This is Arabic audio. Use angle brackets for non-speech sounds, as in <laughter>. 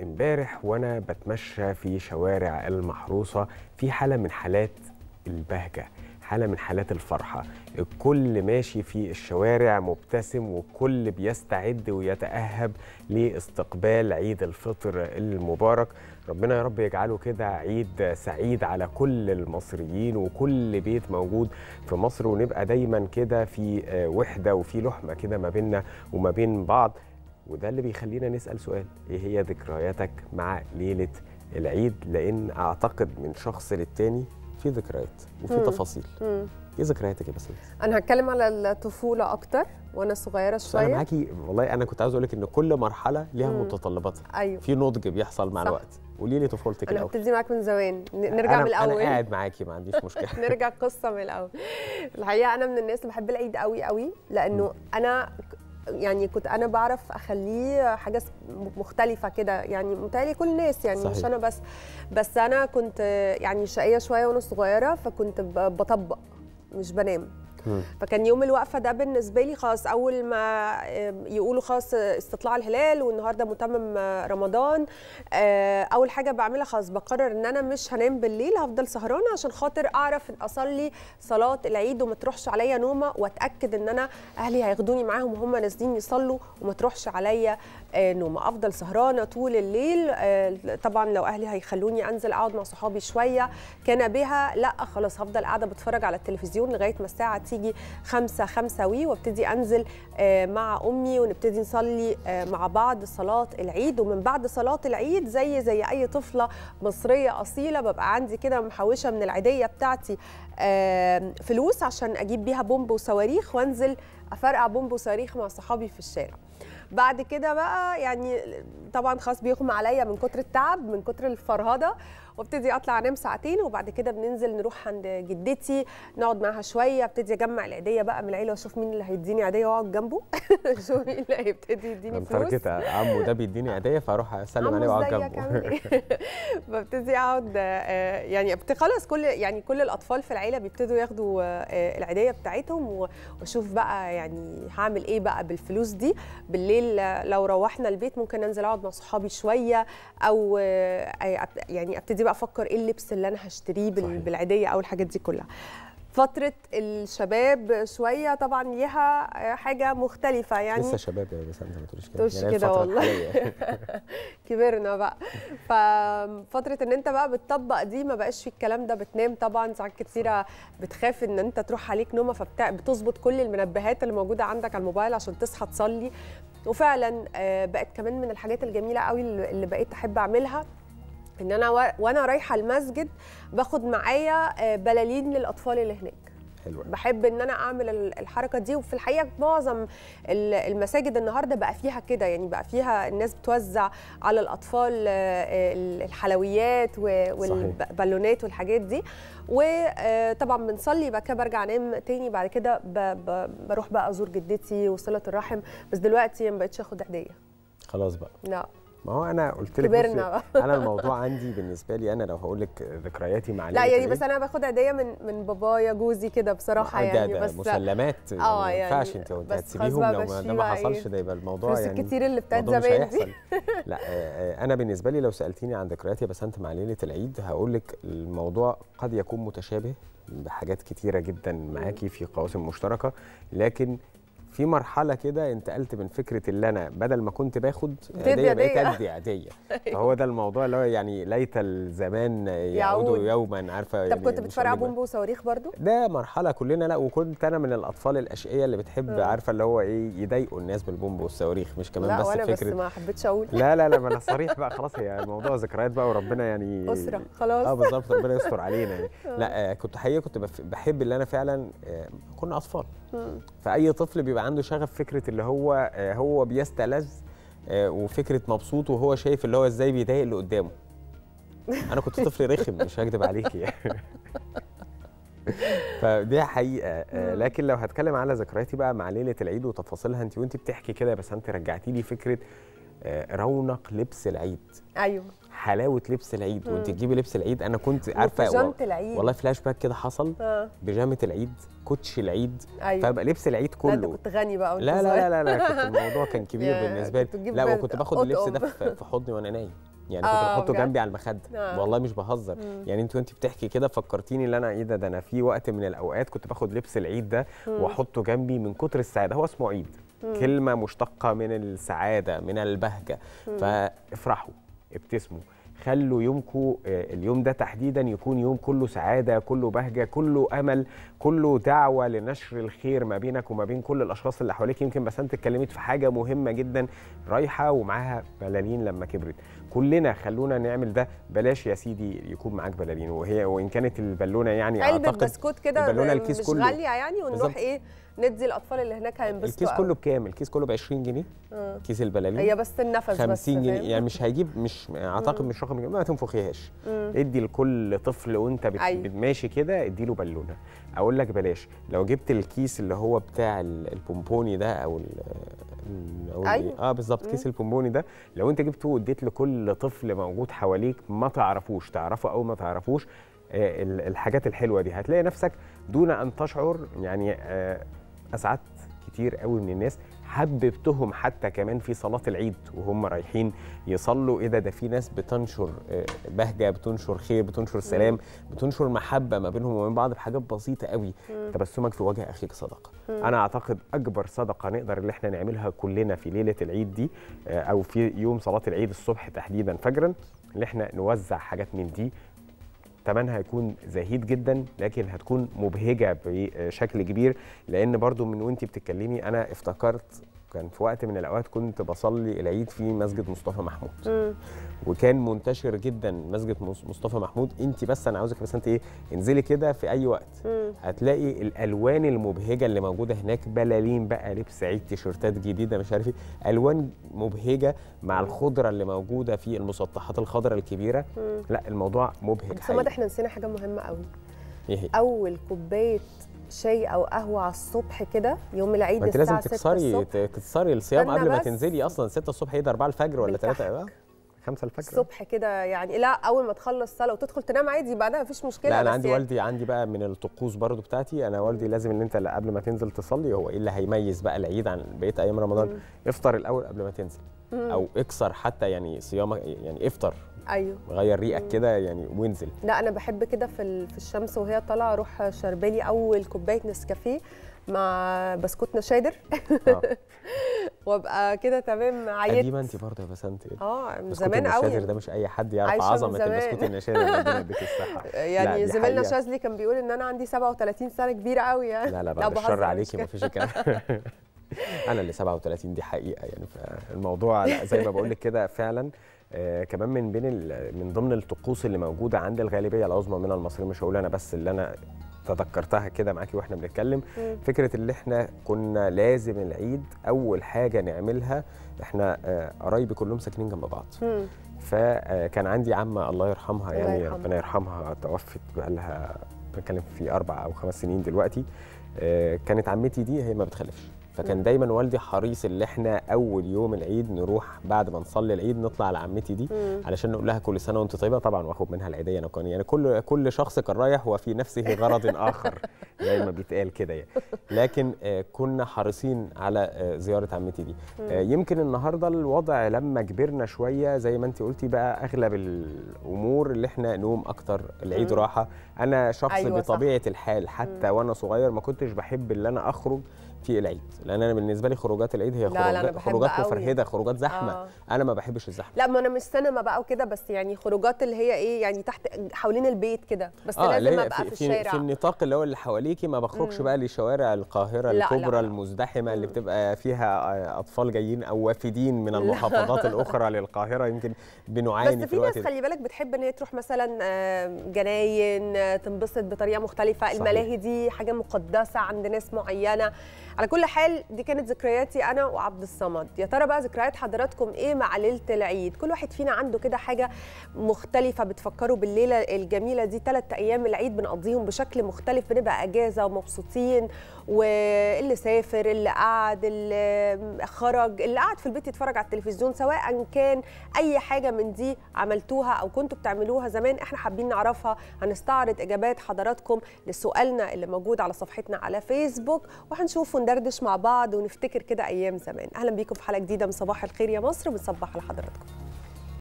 امبارح وأنا بتمشى في شوارع المحروسة في حالة من حالات البهجة حالة من حالات الفرحة. الكل ماشي في الشوارع مبتسم والكل بيستعد ويتأهب لاستقبال عيد الفطر المبارك. ربنا يا رب يجعله كده عيد سعيد على كل المصريين وكل بيت موجود في مصر. ونبقى دايما كده في آه، وحدة وفي لحمة كده ما بيننا وما بين بعض. وده اللي بيخلينا نسأل سؤال إيه هي ذكرياتك مع ليلة العيد؟ لأن أعتقد من شخص للتاني في ذكريات وفي مم. تفاصيل. مم. إيه ذكرياتك يا بسنت أنا هتكلم على الطفولة أكتر وأنا صغيرة بس أنا شوية. معاكي والله أنا كنت عاوز أقول لك إن كل مرحلة ليها مم. متطلباتها. أيوه. في نضج بيحصل مع صح. الوقت. قولي لي طفولتك أنا هبتدي معاك من زمان. نرجع أنا من الأول. أنا قاعد معاكي ما عنديش مشكلة. <laughs> نرجع قصة من الأول. الحقيقة أنا من الناس اللي بحب العيد قوي قوي لأنه أنا ك- يعني كنت أنا بعرف أخليه حاجة مختلفة كده يعني متهيألي كل الناس يعني مش صحيح. أنا بس بس أنا كنت يعني شقية شوية وأنا صغيرة فكنت بطبق مش بنام. فكان يوم الوقفة ده بالنسبة لي خلاص أول ما يقولوا خلاص استطلاع الهلال والنهاردة متمم رمضان آه، أول حاجة بعملها خلاص بقرر إن أنا مش هنام بالليل هفضل سهرانة عشان خاطر أعرف أصلي صلاة العيد وما تروحش عليا نومة وأتأكد إن أنا أهلي هياخدوني معاهم وهم نازلين يصلوا وما تروحش عليا نومه أفضل سهرانه طول الليل آه، طبعا لو أهلي هيخلوني أنزل أقعد مع صحابي شوية كان بها لأ خلاص هفضل قاعدة بتفرج على التلفزيون لغاية ما الساعة تيجي خمسة خمسة وي وأبتدي أنزل آه، مع أمي ونبتدي نصلي آه، مع بعض صلاة العيد. ومن بعد صلاة العيد زي زي أي طفلة مصرية أصيلة ببقى عندي كده محوشة من العيدية بتاعتي فلوس عشان أجيب بيها بومب وصواريخ وأنزل أفرقع بومب وصواريخ مع صحابي في الشارع. بعد كده بقى يعني طبعا خلاص بيغمى عليا من كتر التعب من كتر الفرهدة. وابتدي اطلع انام ساعتين وبعد كده بننزل نروح عند جدتي نقعد معاها شوية ابتدي اجمع العيدية بقى من العيلة واشوف مين اللي هيديني عيدية واقعد جنبه. <laughs> أشوف مين اللي هيبتدي يديني فلوس. متارجت عمو ده بيديني عيدية فاروح أسلم عليه وأقعد جنبه. إيه؟ <laughs> ببتدي أقعد آه، يعني خلاص كل يعني كل الأطفال في العيلة بيبتدوا ياخدوا آه، العيدية بتاعتهم وأشوف بقى يعني هعمل إيه بقى بالفلوس دي. بالليل لو روحنا البيت ممكن أنزل أقعد مع صحابي شوية أو آه، يعني أبتدي بقى أفكر إيه اللبس اللي أنا هشتريه. بالعيدية أو الحاجات دي كلها. فترة الشباب شوية طبعا ليها حاجة مختلفة يعني. لسه شباب يا بسنت ما تقوليش كده. تقولش يعني كده والله. <laughs> كبرنا بقى. ففتره إن أنت بقى بتطبق دي ما بقاش في الكلام ده بتنام طبعا ساعات كتيرة بتخاف إن أنت تروح عليك نومة فبتظبط كل المنبهات اللي موجودة عندك على الموبايل عشان تصحى تصلي. وفعلا آه، بقت كمان من الحاجات الجميلة قوي اللي اللي بقيت أحب أعملها. إن أنا و- وأنا رايحة المسجد باخد معايا آه، بلالين للأطفال اللي هناك. حلوة بحب إن أنا أعمل ال- الحركة دي وفي الحقيقة معظم ال- المساجد النهارده بقى فيها كده يعني بقى فيها الناس بتوزع على الأطفال آه، ال- الحلويات والبالونات والحاجات دي. وطبعا بنصلي بعد كده برجع أنام تاني بعد كده بروح بقى أزور جدتي وصلة الرحم. بس دلوقتي ما بقتش آخد هديه خلاص بقى. لا. ما هو أنا قلت لك كبرنا. أنا الموضوع عندي بالنسبة لي أنا لو هقول لك ذكرياتي مع لا يعني بس أنا باخد هدية من من بابايا جوزي كده بصراحة ده- يعني ده بس مسلمات آه، ما يعني ينفعش انت هتسيبيهم لو ما ده ما حصلش إيه؟ ده يبقى الموضوع يعني الكتير اللي بتاعت زمان دي. <laughs> لا آه، آه، أنا بالنسبة لي لو سألتيني عن ذكرياتي بس انت مع ليلة العيد هقول لك الموضوع قد يكون متشابه بحاجات كتيرة جدا معاكي في قواسم مشتركة لكن في مرحلة كده انتقلت من فكرة اللي أنا بدل ما كنت باخد هديه بقيت. أدي هديه <laughs> فهو ده الموضوع اللي هو يعني ليت الزمان يعود. يوما عارفة طب يعني كنت بتفرقع لك بومب وصواريخ برضو؟ ده مرحلة كلنا لا وكنت أنا من الأطفال الأشقية اللي بتحب مم. عارفة اللي هو إيه يضايقوا الناس بالبومب والصواريخ. مش كمان لا بس وأنا بس فكرة ما حبيتش أقول. لا لا لا ما أنا <laughs> صريح بقى خلاص هي الموضوع ذكريات بقى وربنا يعني أسرة خلاص. آه بالظبط ربنا يستر <laughs> علينا يعني. لا آه كنت حقيقة كنت بحب اللي أنا فعلا آه كنا أطفال. مم. فأي طفل بيبقى عنده شغف فكرة اللي هو آه هو بيستلذ آه وفكرة مبسوط وهو شايف اللي هو إزاي بيضايق اللي قدامه أنا كنت <laughs> طفل رخم مش هكدب عليكي يعني <laughs> فدي حقيقة آه،. لكن لو هتكلم على ذكرياتي بقى مع ليلة العيد وتفاصيلها انت وانت بتحكي كده بس انت رجعتي لي فكرة رونق لبس العيد. أيوه. حلاوة لبس العيد. وأنت. تجيبي لبس العيد أنا كنت عارفة وبيجامة العيد. والله فلاش باك كده حصل. آه. بيجامة العيد كوتش العيد. أيوه. فبقى لبس العيد لا كله. كنت غني بقى وأنت لا. لا لا لا, لا كنت <laughs> الموضوع كان كبير بالنسبة لي. لا وكنت باخد اللبس. ده في حضني وأنا نايم. يعني كنت آه، بحطه؟ جنبي على المخدة. آه. والله مش بهزر. مم. يعني انت وأنت بتحكي كده فكرتيني إن أنا إيه ده ده أنا في وقت من الأوقات كنت باخد لبس العيد ده. وأحطه جنبي من كتر السعادة. هو اسمه عيد. مم. كلمة مشتقة من السعادة من البهجة مم. فافرحوا ابتسموا خلوا يومكم اليوم ده تحديدا يكون يوم كله سعادة كله بهجة كله أمل كله دعوة لنشر الخير ما بينك وما بين كل الأشخاص اللي حواليك يمكن بس انت اتكلمت في حاجة مهمة جدا رايحة ومعاها بلالين لما كبرت كلنا خلونا نعمل ده بلاش يا سيدي يكون معاك بلالين وهي وإن كانت البالونة يعني علبة أعتقد بسكوت كده البالونة الكيس مش كله. غالية يعني ونروح. إيه ندي الأطفال اللي هناك هينبسطوا الكيس. كله بكام الكيس كله ب 20 جنيه آه. كيس البلالين هي بس النفس بس 50 جنيه فاهم؟ يعني مش <laughs> هيجيب مش أعتقد. مش رقم ما تنفخيهاش. ادي لكل طفل وأنت بت... أيوة. ماشي كده ادي له بالونة أقول لك بلاش لو جبت الكيس اللي هو بتاع ال- البونبوني ده أو ال... أيوة. آه بالظبط كيس البونبوني ده لو أنت جبته واديت لكل طفل موجود حواليك ما تعرفوش تعرفه أو ما تعرفوش آه، ال- الحاجات الحلوة دي هتلاقي نفسك دون أن تشعر يعني آه، أسعدت كتير قوي من الناس حببتهم حتى كمان في صلاة العيد وهم رايحين يصلوا. إيه ده؟ ده في ناس بتنشر آه، بهجة بتنشر خير بتنشر سلام بتنشر محبة ما بينهم وبين بعض بحاجات بسيطة قوي. تبسمك في وجه أخيك صدقة. أنا أعتقد أكبر صدقة نقدر اللي إحنا نعملها كلنا في ليلة العيد دي آه، أو في يوم صلاة العيد الصبح تحديدا فجرا اللي إحنا نوزع حاجات من دي تمنها هيكون زهيد جدا لكن هتكون مبهجة بشكل كبير لأن برضو من وأنتي بتتكلمي أنا افتكرت كان في وقت من الأوقات كنت بصلي العيد في مسجد مصطفى محمود مم. وكان منتشر جدا مسجد مص- مصطفى محمود انت بس أنا عاوزك بس أنت إيه انزلي كده في أي وقت مم. هتلاقي الألوان المبهجة اللي موجودة هناك بلالين بقى لبس عيد تيشيرتات جديدة مش عارف إيه ألوان مبهجة مع الخضرة اللي موجودة في المسطحات الخضراء الكبيرة مم. لا الموضوع مبهج بس إحنا نسينا حاجة مهمة قوي إيه هي؟ أول كوباية شاي أو قهوة على الصبح كده يوم العيد انت لازم الساعة 6 تكسري تكسري الصيام قبل ما. تنزلي أصلا 6 الصبح إيه ده 4 الفجر ولا 3 بالكحك. 5 الفجر الصبح كده يعني لا أول ما تخلص صلاة وتدخل تنام عادي بعدها مفيش مشكلة لا أنا عندي يعني والدي عندي بقى من الطقوس برضو بتاعتي أنا والدي لازم إن أنت قبل ما تنزل تصلي هو إيه اللي هيميز بقى العيد عن بقية أيام رمضان مم. افطر الأول قبل ما تنزل مم. أو اكسر حتى يعني صيامك يعني افطر أيوه. غير ريقك كده يعني وانزل. لا أنا بحب كده في في الشمس وهي طالعة أروح شربالي أول كوباية نسكافيه مع بسكوت نشادر آه. <laughs> وأبقى كده تمام عيت. قديمة انت برضه يا بسنت آه من زمان النشادر قوي ده مش أي حد يعرف عظمة. البسكوت النشادر ربنا يديك الصحه يعني زميلنا. شاذلي كان بيقول إن أنا عندي 37 سنة كبيرة قوي يعني. لا لا بعد الشر عليكي كده. ما فيش الكلام. <laughs> <laughs> أنا اللي 37 دي حقيقة يعني فالموضوع زي ما بقول لك كده فعلا آه كمان من بين من ضمن الطقوس اللي موجودة عند الغالبية العظمى من المصريين مش هقول أنا بس اللي أنا تذكرتها كده معاكي وإحنا بنتكلم مم. فكرة اللي إحنا كنا لازم العيد أول حاجة نعملها إحنا آه، قرايبي كلهم ساكنين جنب بعض مم. فكان عندي عمة الله يرحمها الله يعني يرحمها. ربنا يرحمها توفت بقى لها بتكلم في أربع أو خمس سنين دلوقتي آه، كانت عمتي دي هي ما بتخلفش فكان. دايما والدي حريص اللي إحنا أول يوم العيد نروح بعد ما نصلي العيد نطلع لعمتي دي مم. علشان نقول لها كل سنة وأنت طيبة طبعا واخد منها العيدية أنا كان يعني كل كل شخص كان رايح وفي نفسه غرض آخر <laughs> زي ما بيتقال كده يعني لكن آه، كنا حريصين على آه، زيارة عمتي دي آه، يمكن النهارده الوضع لما كبرنا شوية زي ما أنت قلتي بقى أغلب الأمور اللي إحنا نوم أكتر العيد. راحة أنا شخص أيوة أيوة صح. بطبيعة الحال حتى. وأنا صغير ما كنتش بحب إن أنا أخرج في العيد لأن أنا بالنسبة لي خروجات العيد هي لا، لا، أنا خروجات خروجات. مفرهدة خروجات زحمة آه. أنا ما بحبش الزحمة لا ما أنا مش سينما بقى وكده بس يعني خروجات اللي هي إيه يعني تحت حوالين البيت كده بس اللي لازم أبقى في, في, الشارع في النطاق اللي هو اللي حواليكي ما بخرجش مم. بقى لشوارع القاهرة الكبرى لا. المزدحمة اللي. بتبقى فيها آه، أطفال جايين أو وافدين من المحافظات <laughs> الأخرى للقاهرة يمكن بنعاني بس في ناس خلي بالك بتحب إن هي تروح مثلا آه، جناين آه، تنبسط بطريقة مختلفة صحيح. الملاهي دي حاجة مقدسة عند ناس معينة على كل حال دي كانت ذكرياتي أنا وعبد الصمد. يا ترى بقى ذكريات حضراتكم إيه مع ليلة العيد؟ كل واحد فينا عنده كده حاجة مختلفة بتفكروا بالليلة الجميلة دي ثلاث أيام العيد بنقضيهم بشكل مختلف بنبقى أجازة ومبسوطين واللي سافر اللي قعد اللي خرج اللي قعد في البيت يتفرج على التلفزيون سواء كان أي حاجة من دي عملتوها أو كنتوا بتعملوها زمان إحنا حابين نعرفها. هنستعرض إجابات حضراتكم لسؤالنا اللي موجود على صفحتنا على فيسبوك وهنشوف وندردش مع بعض ونفتكر كده أيام زمان. أهلا بيكم في حلقة جديدة من صباح الخير يا مصر بنصبح على حضراتكم.